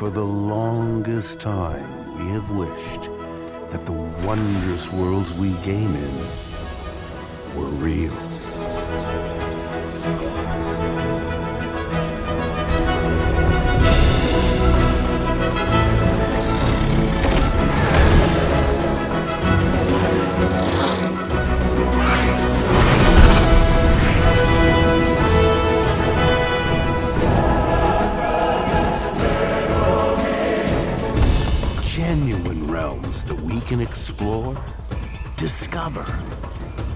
For the longest time, we have wished that the wondrous worlds we game in were real. Genuine realms that we can explore, discover,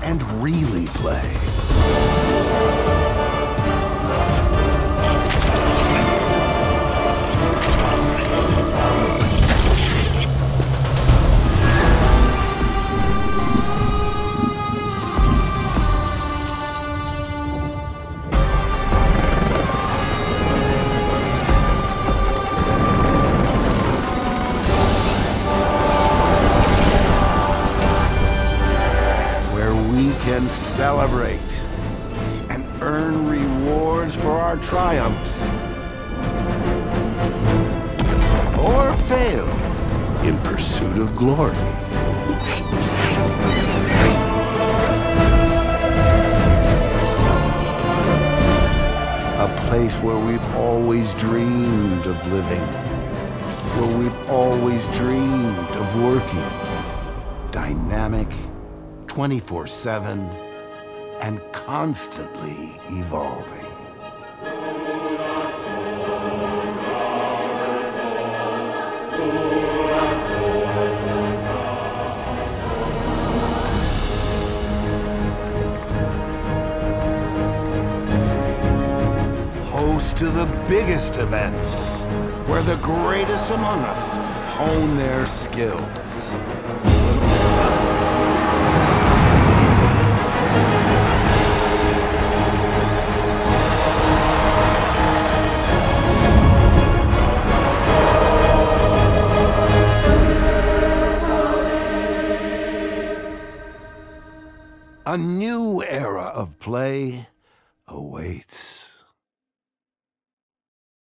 and really play. We celebrate and earn rewards for our triumphs. Or fail in pursuit of glory. A place where we've always dreamed of living, where we've always dreamed of working. Dynamic, 24 7, and constantly evolving. Host to the biggest events, where the greatest among us hone their skills. A new era of play awaits.